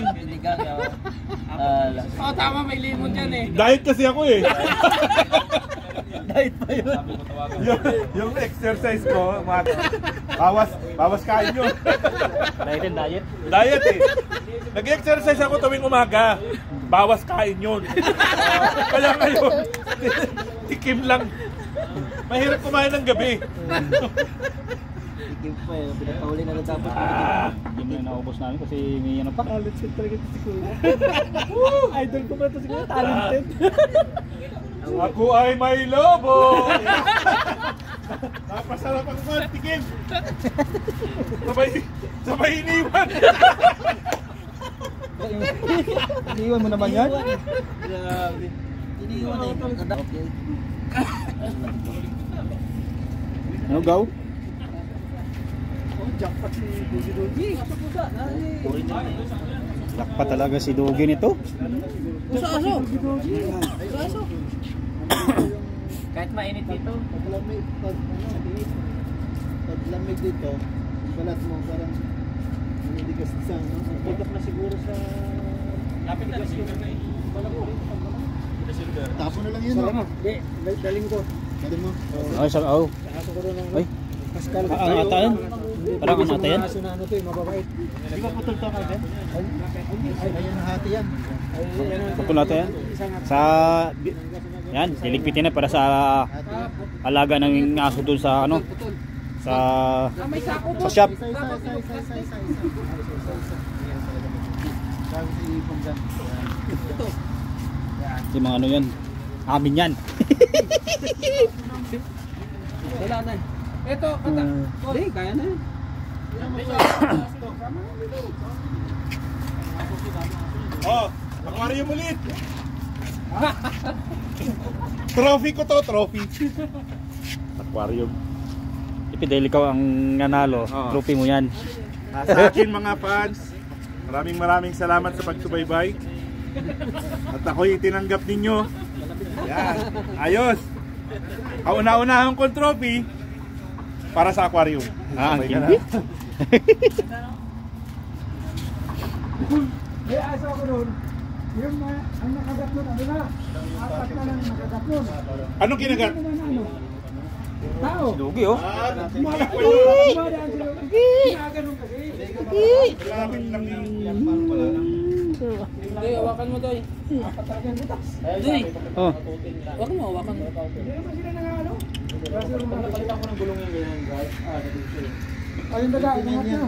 Sinigang, oh. Ah, Oo, tama, may limon dyan eh. Diet kasi ako eh. Diet pa yun. yung, yung exercise ko, mga, bawas, bawas kain yun. Diet and diet. Diet eh. Nag-exercise ako tuwing umaga. Bawas kain yun. Kaya ngayon, tikim lang. Mahirap kumain ng gabi. Tikim pa eh. Pinapahuli na tapos. Hindi mo na naubos namin kasi may ano pa. Talented talaga ito si Kuya. Idol ko ba ito si Kuya? Talented. Ako ay may lobo. Napasarap ang kon, tikim. Sabay, sabay iniwan. Iniwan mo naman yan? Grabe. Iniwan eh. Okay. Ano, gaw? Jackpot si Kuya Dogi. Lakpa talaga si Dugi nito. Gusto aso. Aso. Kahit mainit dito. Paglamig, pag ano, paglamig dito, balat mo parang naninigas sa ano. Pagkat na siguro sa... Lapit na silver na eh. Tapo na lang yun, mo. Hindi, dal- daling ko. Dali mo. Ay, sa oh. Aso ko rin ng... Ay. Pascal. Ang ata yan? Parang ang ata yan? Aso na ano to eh, mababait. Di ba putol to kagad? Ay, ayun ang hati yan. Yan Putol natin yan? Sa... Yan, liligpitin na para sa alaga ng aso dun sa ano sa sa shop. Dyan. Yung mga ano yan. Amin yan. Wala na. Ito, kata. Hindi, kaya na yun. Oh, aquarium ulit. trophy ko to, trophy. Aquarium. Ipidel ikaw ang nanalo. Oo. Trophy mo yan. Ah, sa akin mga fans, maraming maraming salamat sa pagsubaybay. At ako'y tinanggap ninyo. Yan, ayos. Kauna-unahan kong trophy para sa aquarium. Ah, ang hindi. May aso ako doon. Yung ang nakagat nun, ano na? Apat na lang nakagat nun. Anong kinagat? Ano? Tao. Dugi oh. Kumada ko yun. Kumadaan sila. Ginaganon kasi. Lang yun. Hindi, hawakan mo doy. Talaga. Doy, Oh. hawakan mo, hawakan mo. Hindi naman sila nangalo. Kasi napalitan ko ng gulong yung ganyan guys. Ah, Ayun daga, inangat na.